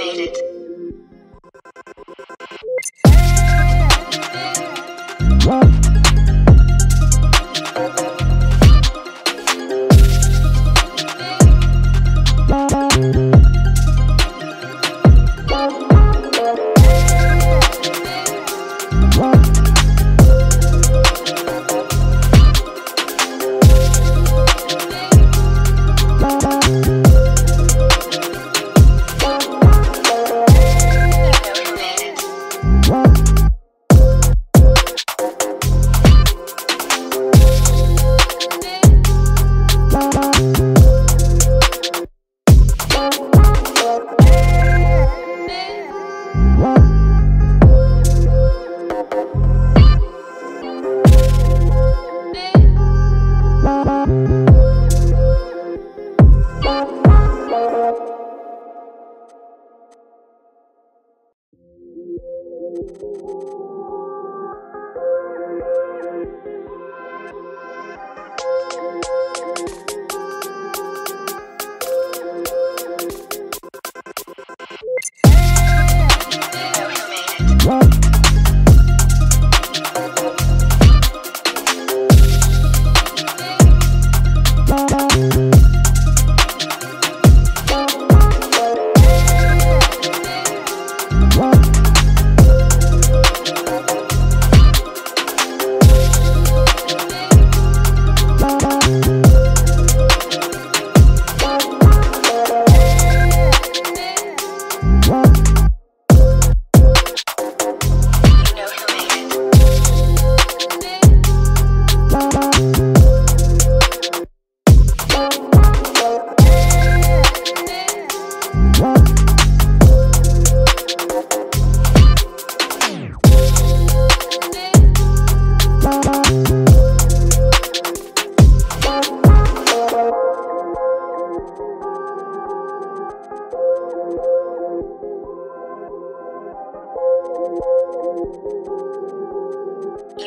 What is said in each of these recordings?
You one.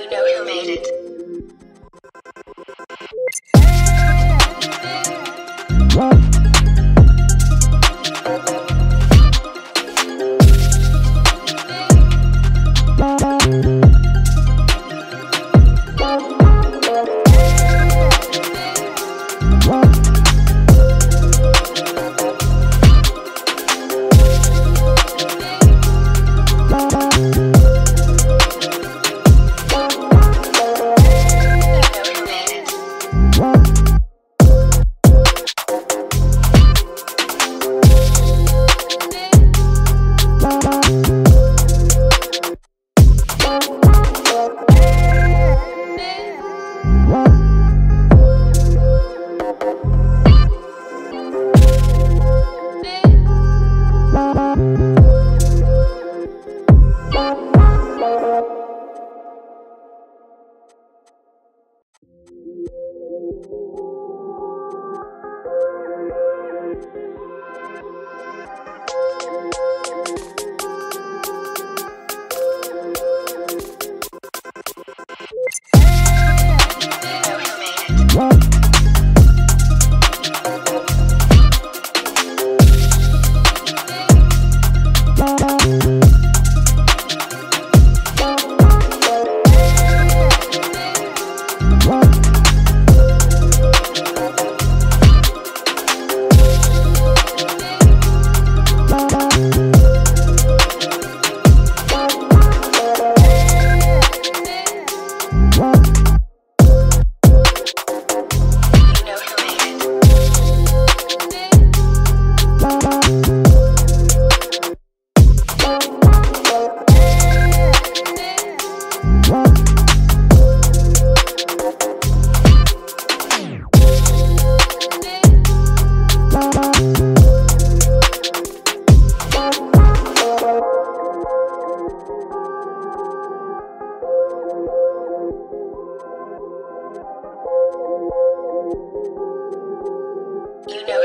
you know who made it.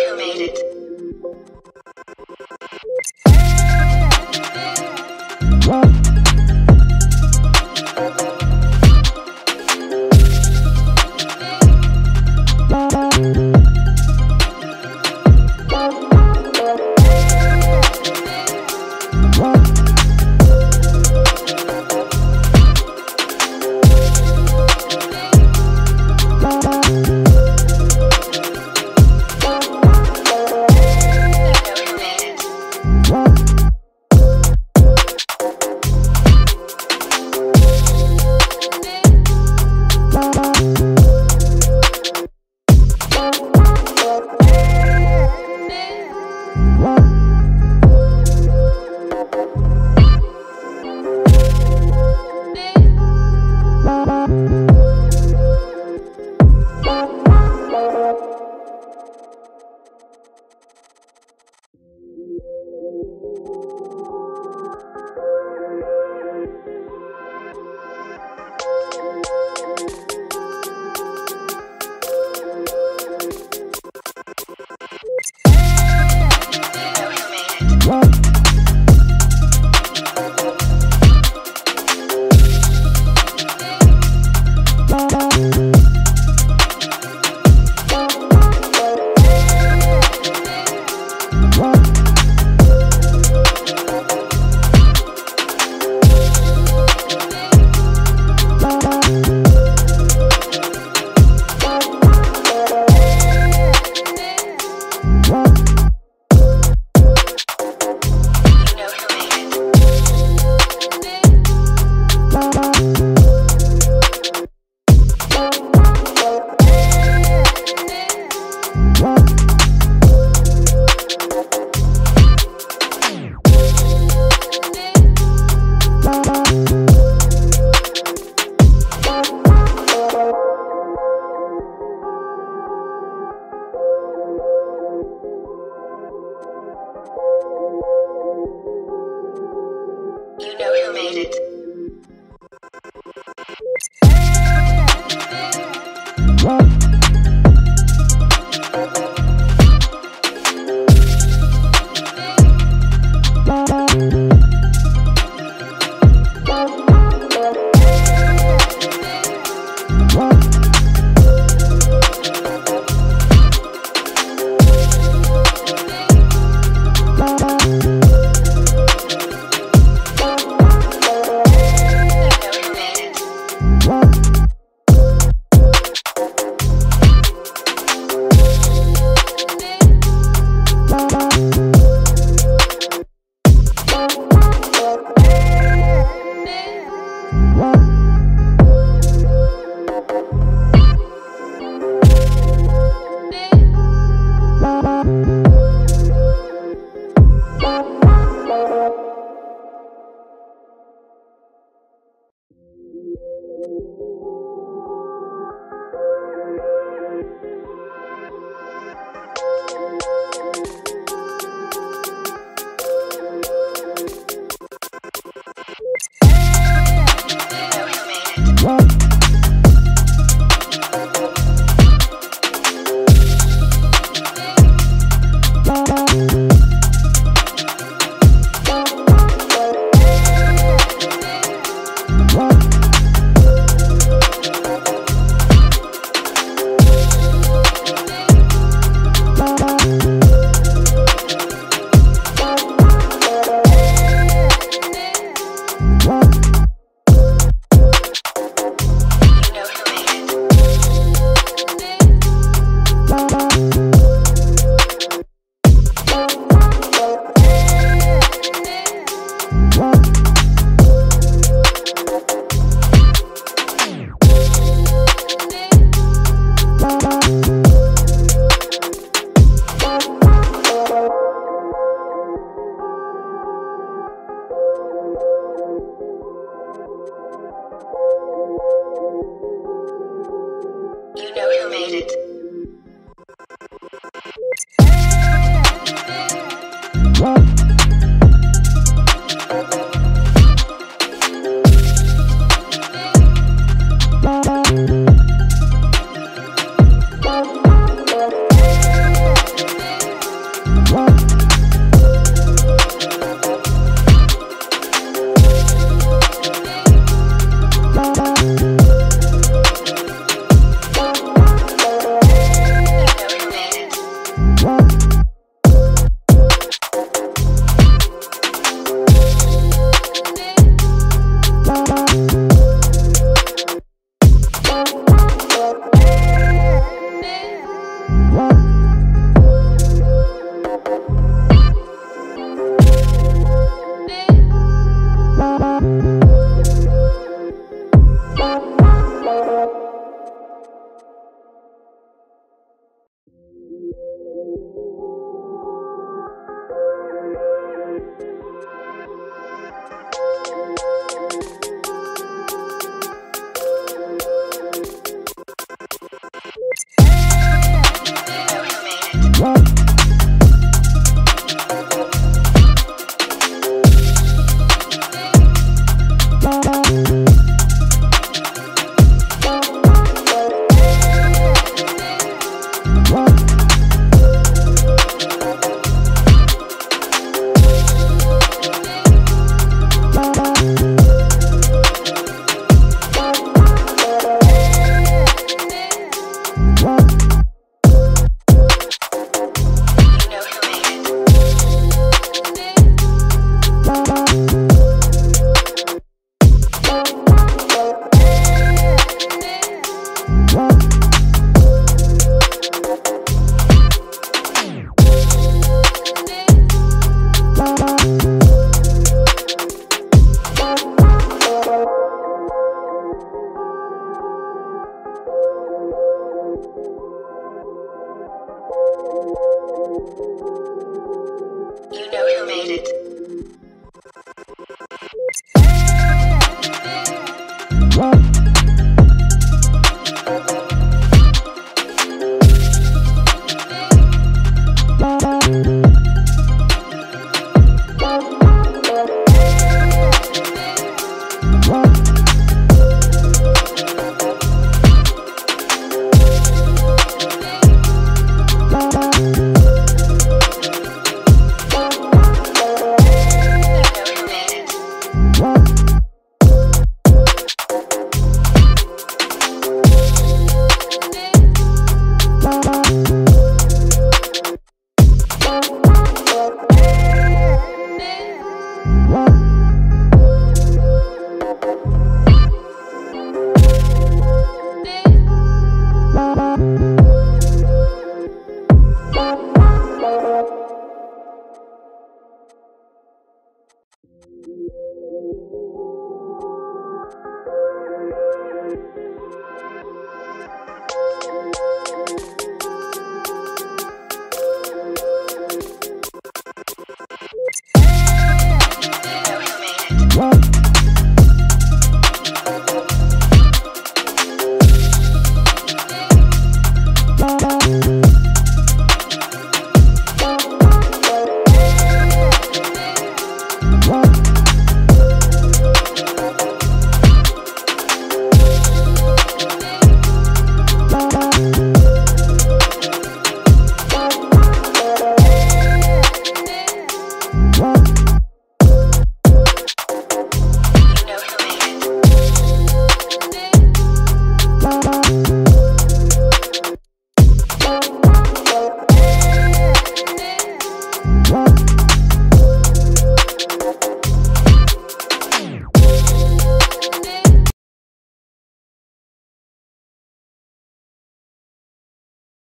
Who made it. you. You know who made it.